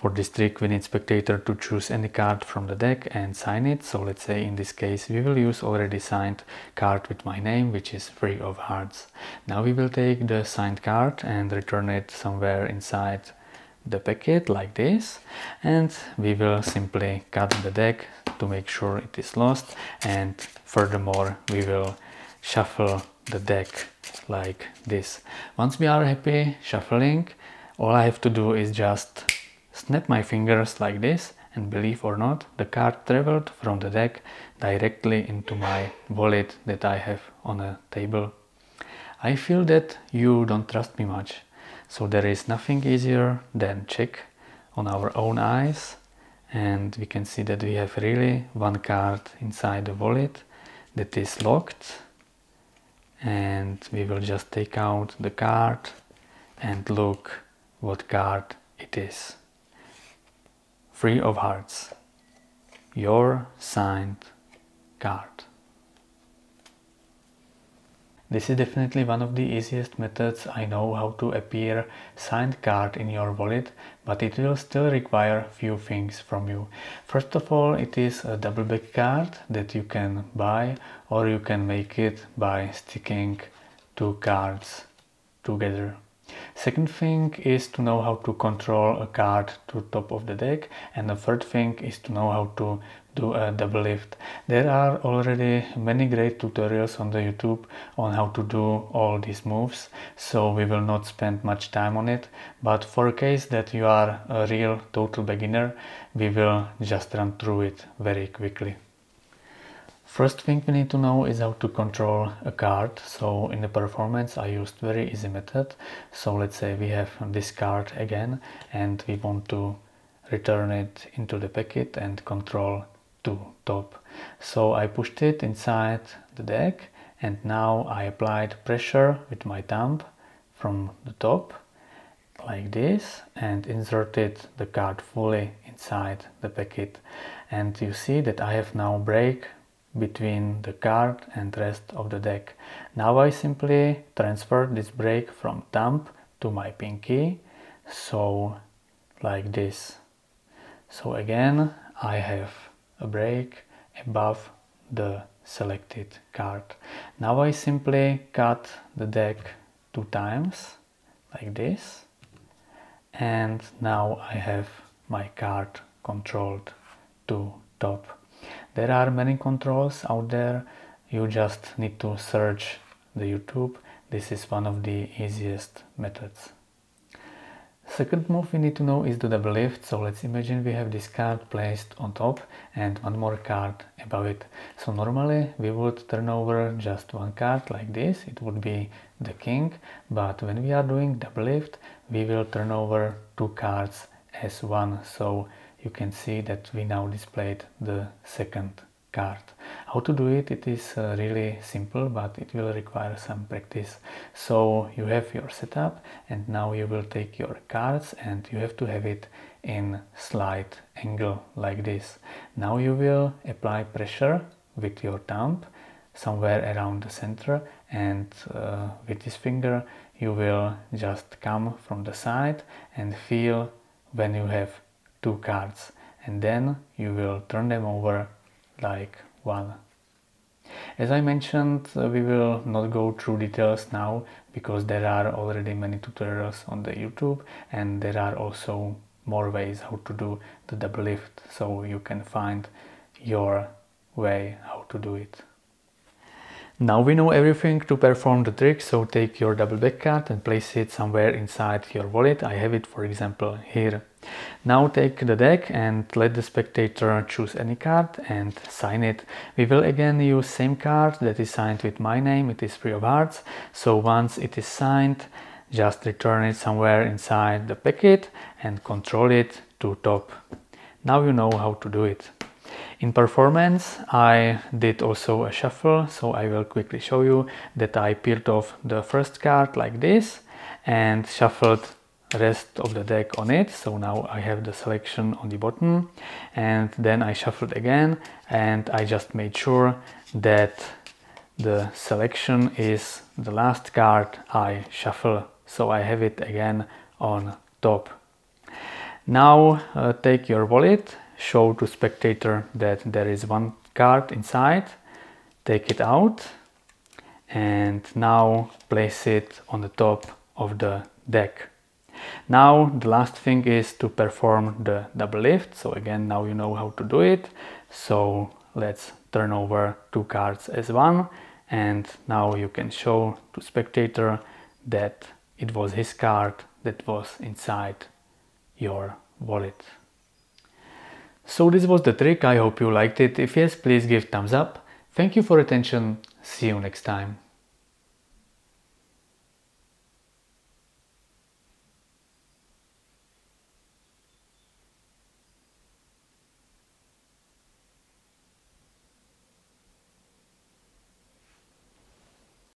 For this trick we need spectator to choose any card from the deck and sign it. So let's say in this case we will use already signed card with my name which is three of hearts. Now we will take the signed card and return it somewhere inside the packet like this and we will simply cut the deck to make sure it is lost and furthermore we will shuffle the deck like this. Once we are happy shuffling all I have to do is just snap my fingers like this and believe or not the card traveled from the deck directly into my wallet that I have on a table. I feel that you don't trust me much so there is nothing easier than check on our own eyes and we can see that we have really one card inside the wallet that is locked and we will just take out the card and look what card it is. Three of Hearts, your signed card. This is definitely one of the easiest methods I know how to appear signed card in your wallet, but it will still require few things from you. First of all, it is a double back card that you can buy or you can make it by sticking two cards together. Second thing is to know how to control a card to top of the deck and the third thing is to know how to do a double lift. There are already many great tutorials on the YouTube on how to do all these moves, so we will not spend much time on it, but for a case that you are a real total beginner, we will just run through it very quickly. First thing we need to know is how to control a card. So in the performance I used very easy method. So let's say we have this card again and we want to return it into the packet and control to top. So I pushed it inside the deck and now I applied pressure with my thumb from the top like this and inserted the card fully inside the packet and you see that I have now break between the card and rest of the deck. Now I simply transfer this break from thumb to my pinky so like this. So again I have a break above the selected card. Now I simply cut the deck two times like this and now I have my card controlled to top. There are many controls out there, you just need to search the YouTube. This is one of the easiest methods. Second move we need to know is the double lift. So let's imagine we have this card placed on top and one more card above it. So normally we would turn over just one card like this. It would be the king. But when we are doing double lift, we will turn over two cards as one. So you can see that we now displayed the second card. How to do it? It is uh, really simple, but it will require some practice. So you have your setup and now you will take your cards and you have to have it in slight angle like this. Now you will apply pressure with your thumb somewhere around the center and uh, with this finger you will just come from the side and feel when you have two cards and then you will turn them over like one. As I mentioned, uh, we will not go through details now because there are already many tutorials on the YouTube and there are also more ways how to do the double lift so you can find your way how to do it. Now we know everything to perform the trick, so take your double back card and place it somewhere inside your wallet. I have it for example here. Now take the deck and let the spectator choose any card and sign it. We will again use same card that is signed with my name, it is three of hearts. So once it is signed, just return it somewhere inside the packet and control it to top. Now you know how to do it. In performance I did also a shuffle so I will quickly show you that I peeled off the first card like this and shuffled rest of the deck on it. So now I have the selection on the bottom and then I shuffled again and I just made sure that the selection is the last card I shuffle. So I have it again on top. Now uh, take your wallet, show to spectator that there is one card inside, take it out and now place it on the top of the deck. Now the last thing is to perform the double lift. So again, now you know how to do it. So let's turn over two cards as one and now you can show to spectator that it was his card that was inside your wallet. So this was the trick, I hope you liked it. If yes, please give thumbs up. Thank you for attention, see you next time.